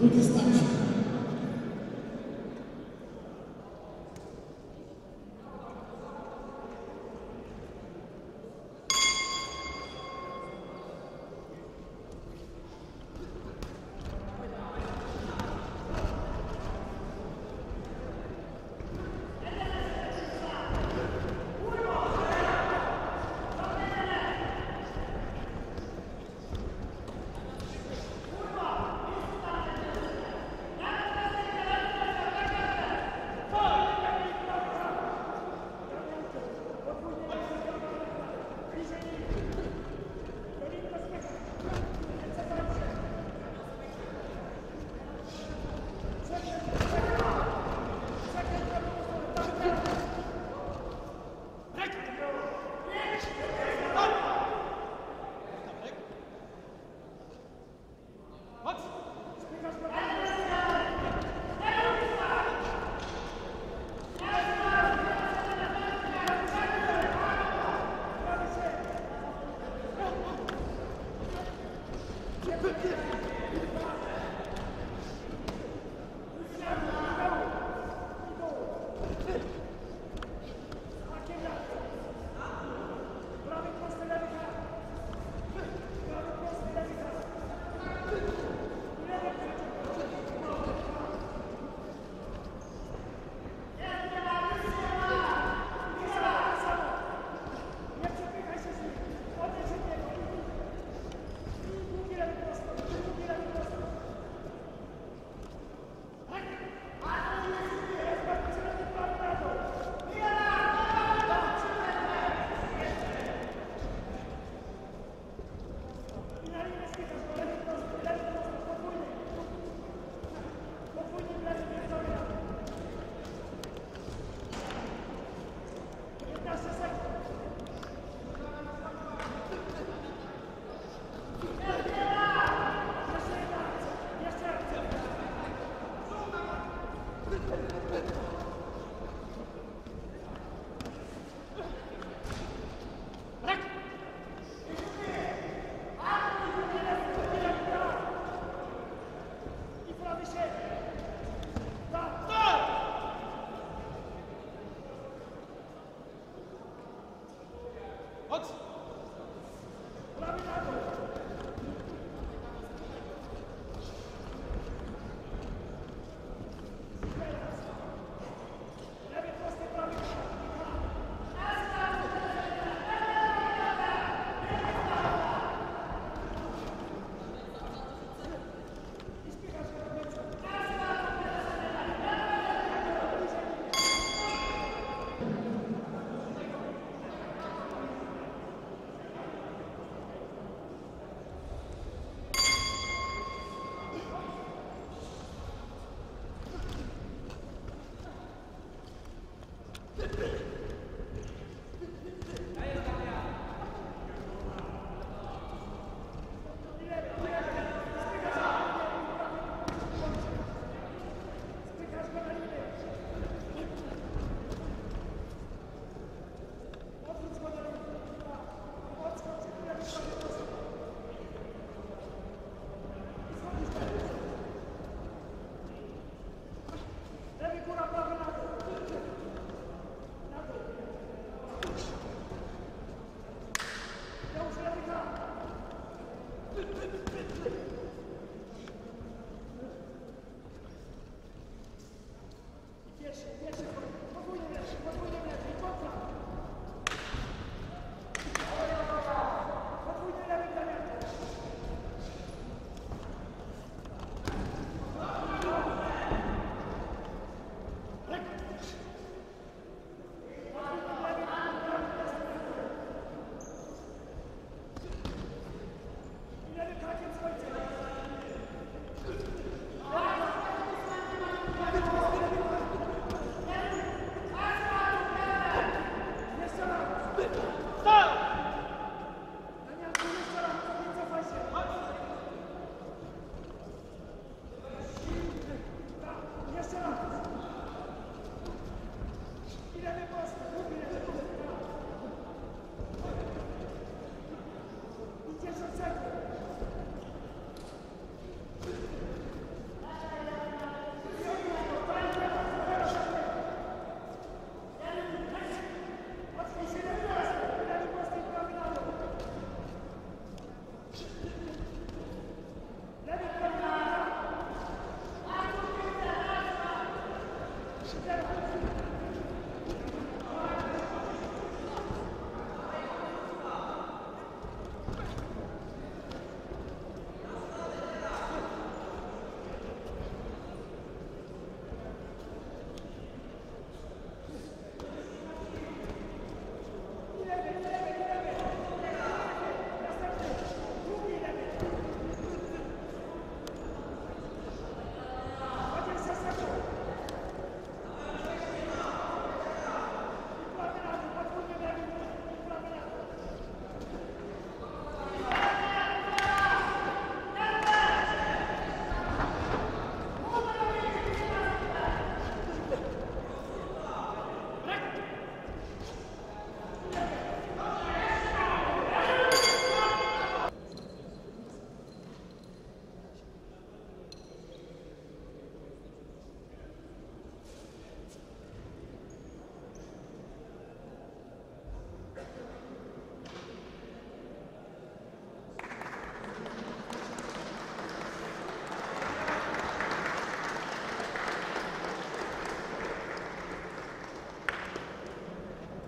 Protestant